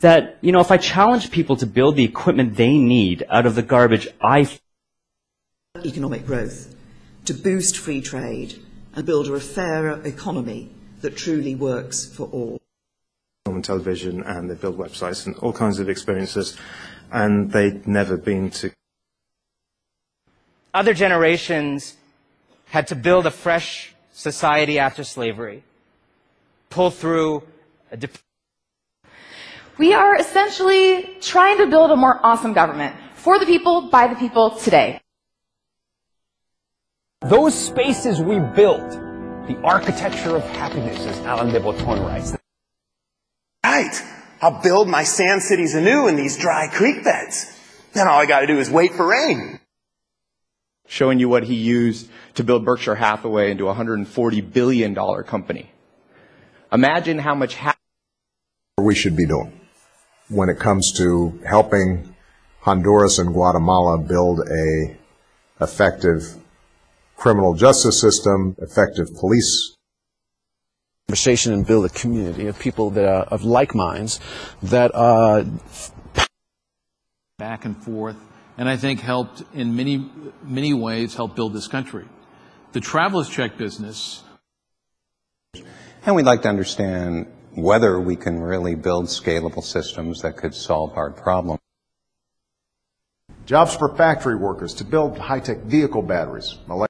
that, you know, if I challenge people to build the equipment they need out of the garbage I economic growth, to boost free trade and build a fairer economy that truly works for all. Film and television, and they build websites and all kinds of experiences, and they'd never been to. Other generations had to build a fresh society after slavery, pull through a. Dip- We are essentially trying to build a more awesome government for the people, by the people, today. Those spaces we built, the architecture of happiness, as Alan de Botton writes. Right. I'll build my sand cities anew in these dry creek beds. Then all I gotta do is wait for rain. Showing you what he used to build Berkshire Hathaway into a $140 billion company. Imagine how much ha- we should be doing when it comes to helping Honduras and Guatemala build a effective criminal justice system, effective police conversation and build a community of people that are of like minds that are back and forth, and I think helped in many many ways help build this country. The traveler's check business. And we'd like to understand whether we can really build scalable systems that could solve hard problems. jobs for factory workers to build high-tech vehicle batteries